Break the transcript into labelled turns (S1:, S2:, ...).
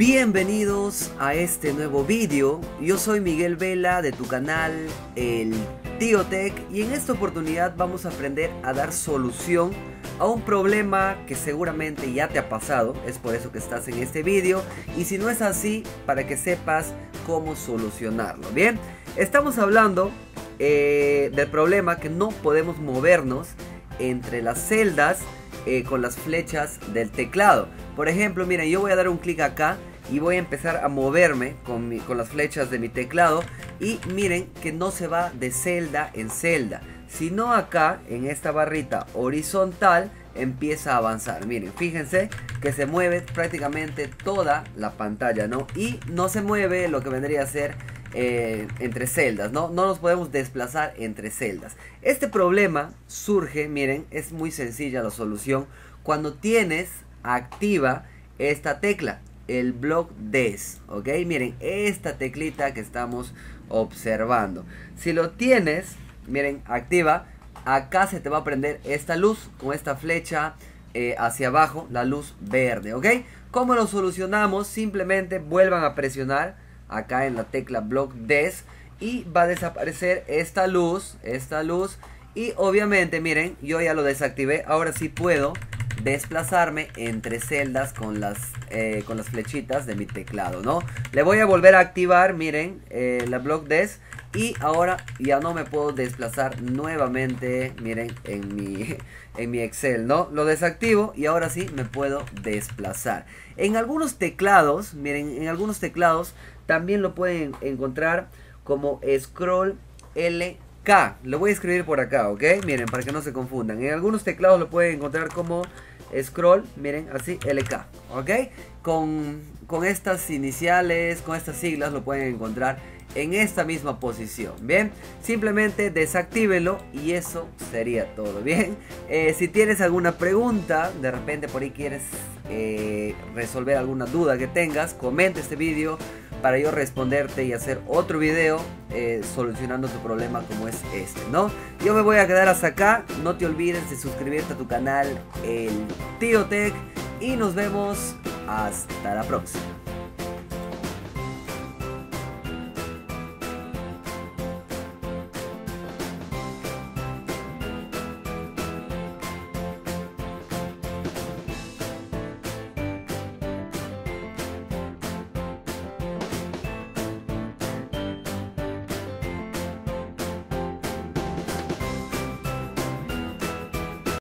S1: Bienvenidos a este nuevo vídeo, yo soy Miguel Vela de tu canal El Tío Tech y en esta oportunidad vamos a aprender a dar solución a un problema que seguramente ya te ha pasado, es por eso que estás en este vídeo y si no es así, para que sepas cómo solucionarlo, ¿bien? Estamos hablando eh, del problema que no podemos movernos entre las celdas eh, con las flechas del teclado. Por ejemplo, miren, yo voy a dar un clic acá y voy a empezar a moverme con, con las flechas de mi teclado y miren que no se va de celda en celda, sino acá en esta barrita horizontal empieza a avanzar. Miren, fíjense que se mueve prácticamente toda la pantalla, ¿no? Y no se mueve lo que vendría a ser eh, entre celdas, ¿no? No nos podemos desplazar entre celdas. Este problema surge, miren, es muy sencilla la solución, cuando tienes activa esta tecla, el block des, ¿ok? Miren, esta teclita que estamos observando. Si lo tienes, miren, activa, acá se te va a prender esta luz con esta flecha eh, hacia abajo, la luz verde, ¿ok? ¿Cómo lo solucionamos? Simplemente vuelvan a presionar acá en la tecla block des y va a desaparecer esta luz, esta luz y obviamente miren, yo ya lo desactivé, ahora sí puedo desplazarme entre celdas con las, eh, con las flechitas de mi teclado, ¿no? Le voy a volver a activar, miren, eh, la block des y ahora ya no me puedo desplazar nuevamente, miren, en mi, en mi Excel, ¿no? Lo desactivo y ahora sí me puedo desplazar. En algunos teclados, miren, en algunos teclados también lo pueden encontrar como scroll LK. Lo voy a escribir por acá, ¿ok? Miren, para que no se confundan. En algunos teclados lo pueden encontrar como scroll, miren, así, LK, ¿ok? Con, con estas iniciales, con estas siglas lo pueden encontrar en esta misma posición, ¿bien? Simplemente desactívenlo y eso sería todo, ¿bien? Eh, si tienes alguna pregunta, de repente por ahí quieres eh, resolver alguna duda que tengas, comenta este vídeo para yo responderte y hacer otro video eh, solucionando tu problema como es este, ¿no? Yo me voy a quedar hasta acá, no te olvides de suscribirte a tu canal El Tío Tech y nos vemos hasta la próxima.